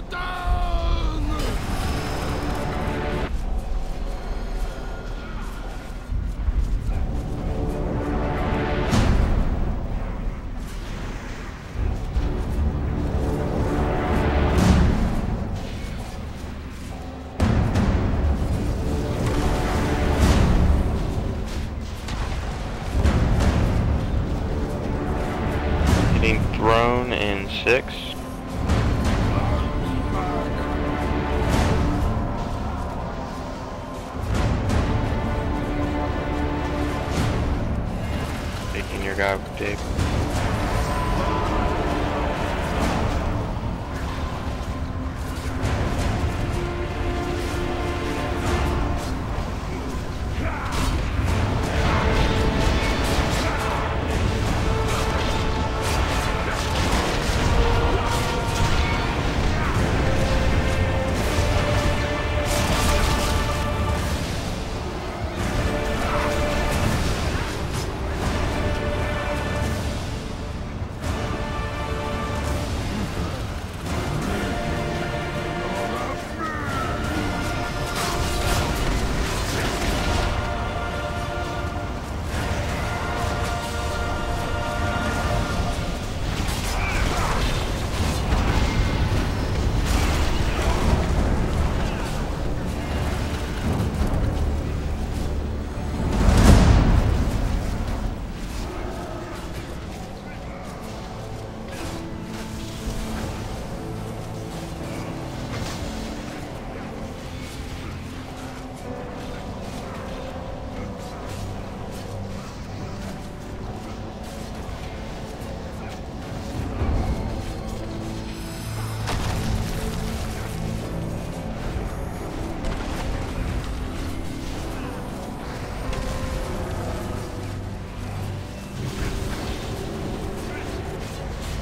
you down! Getting thrown in six. Your guy with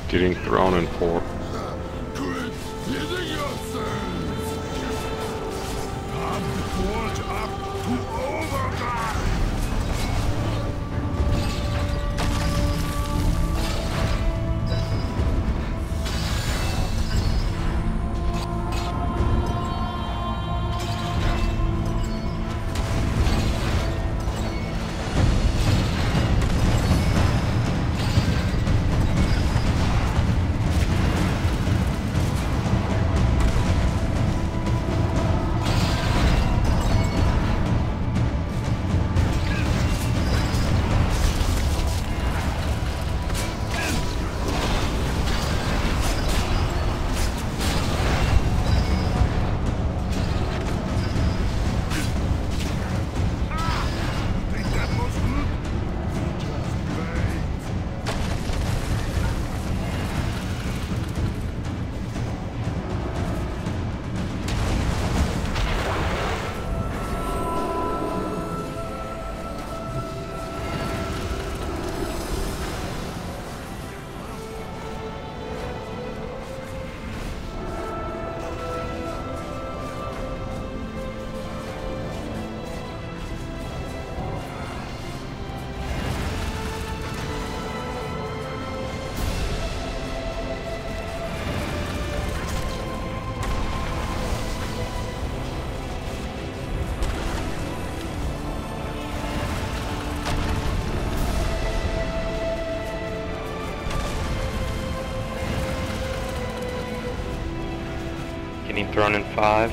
Getting thrown in for. Brought up to! Getting thrown in five.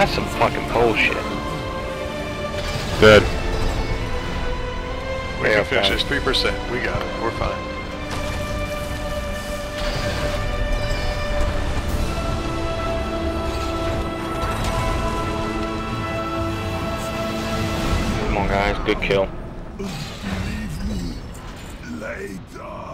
That's some fucking bullshit. Dead. We Yeah, can finish this 3%. We got it. We're fine. Come on, guys. Good kill. Leave me. Later.